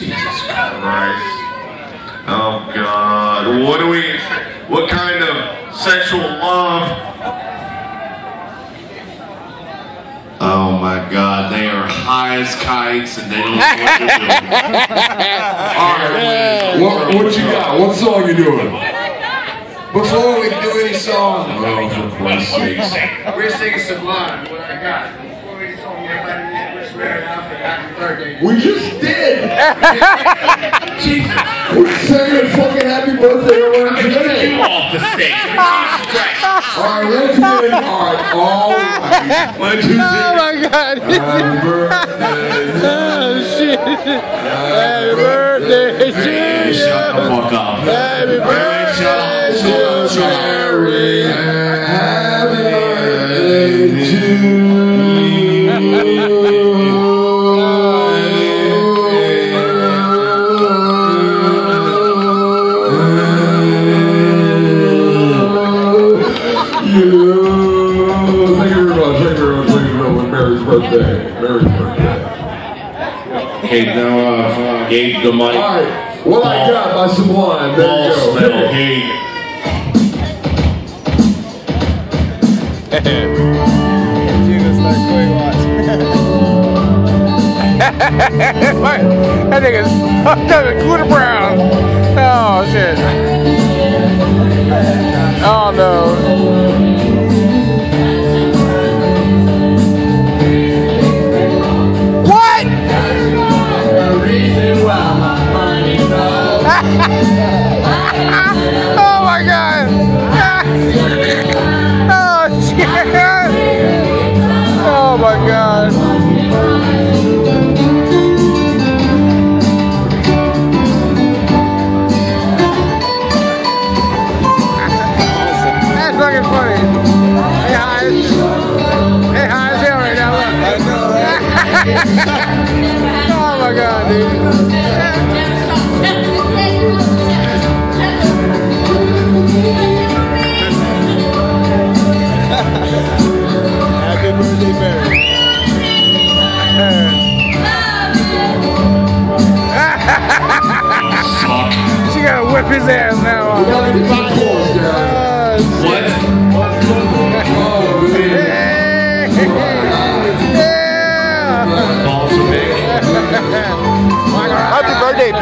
Jesus Christ. Oh God. What do we what kind of sexual love? Oh my God, they are high as kites and they don't know what they're doing. All right, What, what you got? What song you doing? Before we do any song, Oh, for Christ's sakes. we're singing Sublime, what I got. Before we song, everybody wish Mary Alfred happy birthday. We just did! Jesus. We sang a fucking happy birthday around today! off the stage. Alright, once again, alright, alright. One, two, three. Oh my god. Happy birthday. oh shit. Happy birthday to you. Shut the fuck up. Happy birthday to Mary. you. Happy birthday to you. Birthday. Mary's birthday. Okay, now uh, Gabe the mic. Alright, what I got by Sublime. There you go. smell, Gabe. that nigga's fucked up at Cooter Brown. Oh shit. Fucking funny. Hey, hi. Hey, hi, it's hell right now. Look. oh my god, dude. Happy birthday. She gotta whip his ass now.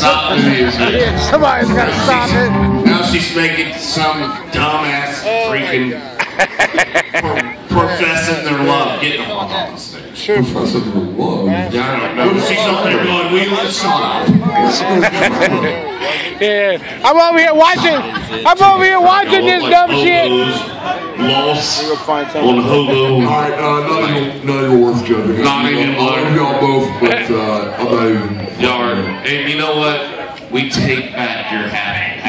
Stop the music. Yeah, somebody's gotta stop it. Now she's making some dumbass oh freaking pro- professing their love. Get the fuck off the stage. Professor Love. Yeah, I don't know. She's up there going, we let shut up. Yeah, I'm over here watching. I'm over here watching this dumb shit. Lost on Hulu. Alright, uh, not even, not even worth judging. Not even I love y'all both, but uh, I'm not even. Y'all are, and you know what? We take back your happy,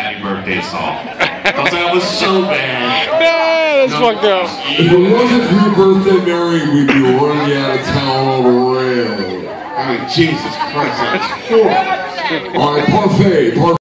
happy birthday song. Because that was so bad. Yeah, that's fucked up. If it wasn't for your birthday, Mary, we'd be running out of town on the rail. I mean, Jesus Christ, that was horrible. Alright, parfait. parfait.